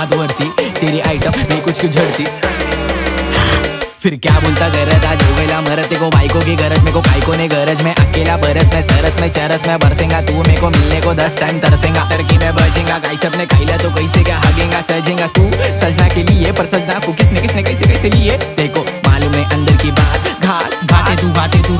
हाथ वरती तेरी आइटम नहीं कुछ कुछ झड़ती। फिर क्या बोलता, गरज आज हो गया मरते को बाइको की गरज, मेरे को काइको ने गरज। में अकेला बरस, में सरस, में चरस, में बरसेगा, तू मेरे को मिलने को दस टाइम तरसेगा। टर्की में बजेगा गाय छप ने खाई लिया तो कैसे क्या हगेगा, सजेगा तू सजना के लिए, पर सजना को किसने किसने कैसे कैसे लिए? देखो, मालूम है अंदर की बात, घाट, घाटे तू घाटे तू